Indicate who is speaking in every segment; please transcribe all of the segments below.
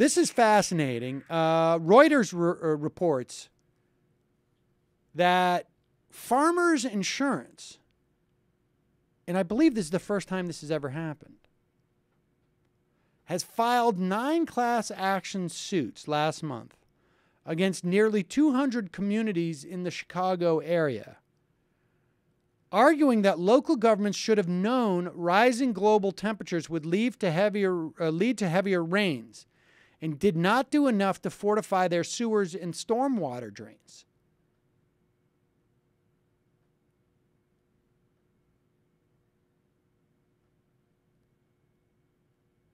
Speaker 1: This is fascinating. Uh, Reuters re- uh, reports that Farmers Insurance, and I believe this is the first time this has ever happened, has filed nine class action suits last month against nearly 200 communities in the Chicago area, arguing that local governments should have known rising global temperatures would lead to heavier, uh, lead to heavier rains and did not do enough to fortify their sewers and stormwater drains.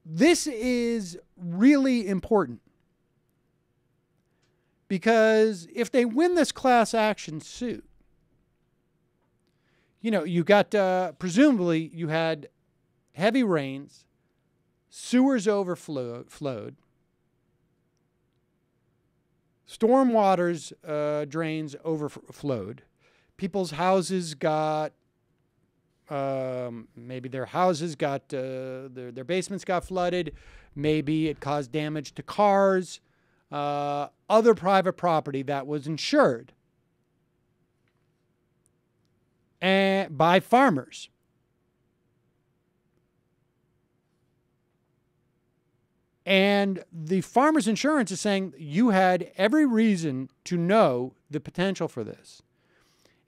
Speaker 1: This is really important because if they win this class action suit, you know, you got uh, presumably you had heavy rains, sewers overflowed, storm waters uh, drains overflowed, people's houses got um, maybe their houses got uh, their their basements got flooded. Maybe it caused damage to cars, uh, other private property that was insured and by farmers. And the farmers insurance is saying you had every reason to know the potential for this.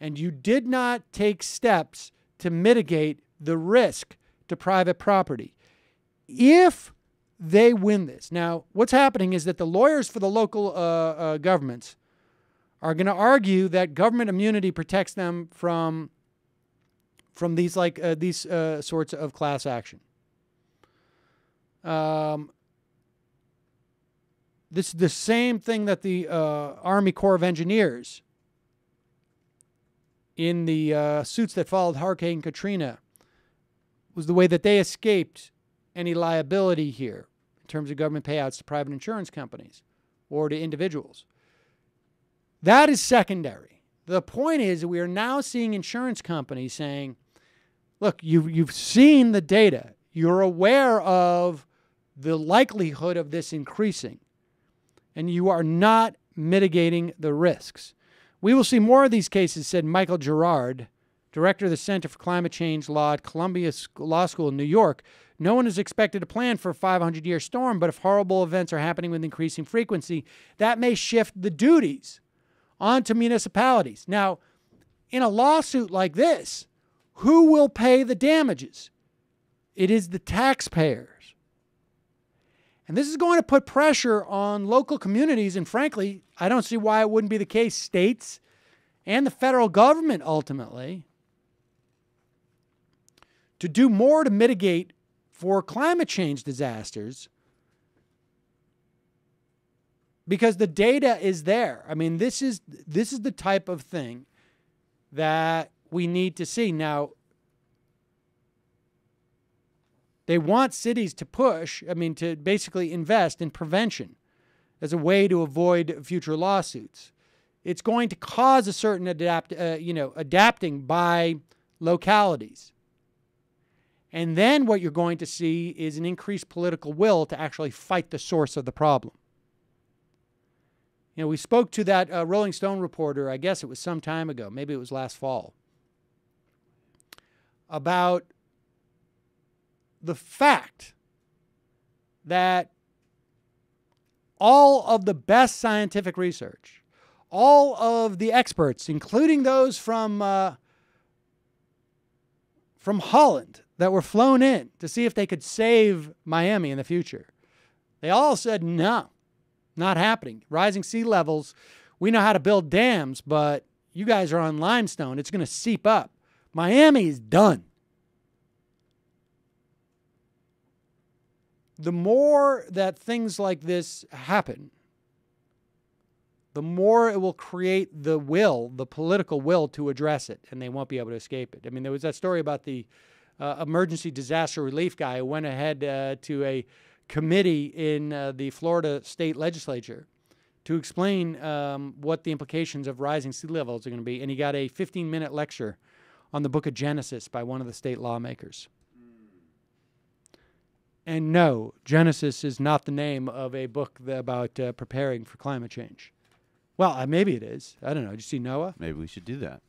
Speaker 1: And you did not take steps to mitigate the risk to private property. If they win this, now what's happening is that the lawyers for the local uh, uh, governments are going to argue that government immunity protects them from from these like uh, these uh, sorts of class action. Um, this is the same thing that the uh, Army Corps of Engineers in the uh, suits that followed Hurricane Katrina was the way that they escaped any liability here in terms of government payouts to private insurance companies or to individuals. That is secondary. The point is we are now seeing insurance companies saying, look, you've, you've seen the data. You're aware of the likelihood of this increasing, and you are not mitigating the risks. We will see more of these cases, said Michael Gerrard, director of the Center for Climate Change Law at Columbia Law School in New York. No one is expected to plan for a 500 year storm, but if horrible events are happening with increasing frequency, that may shift the duties onto municipalities. Now, in a lawsuit like this, who will pay the damages? It is the taxpayers. And this is going to put pressure on local communities. And frankly, I don't see why it wouldn't be the case. States and the federal government ultimately to do more to mitigate for climate change disasters because the data is there. I mean, this is this is the type of thing that we need to see. Now, they want cities to push, I mean, to basically invest in prevention as a way to avoid future lawsuits. It's going to cause a certain adapt, uh, you know, adapting by localities. And then what you're going to see is an increased political will to actually fight the source of the problem. You know, we spoke to that uh, Rolling Stone reporter, I guess it was some time ago, maybe it was last fall, about the fact that all of the best scientific research, all of the experts, including those from uh, from Holland that were flown in to see if they could save Miami in the future, they all said no, not happening. Rising sea levels, we know how to build dams, but you guys are on limestone. It's going to seep up. Miami is done. The more that things like this happen, the more it will create the will, the political will to address it, and they won't be able to escape it. I mean, there was that story about the uh, emergency disaster relief guy who went ahead uh, to a committee in uh, the Florida state legislature to explain um, what the implications of rising sea levels are going to be, and he got a 15 minute lecture on the book of Genesis by one of the state lawmakers. And no, Genesis is not the name of a book about uh, preparing for climate change. Well, uh, maybe it is. I don't know. Did you see Noah?
Speaker 2: Maybe we should do that.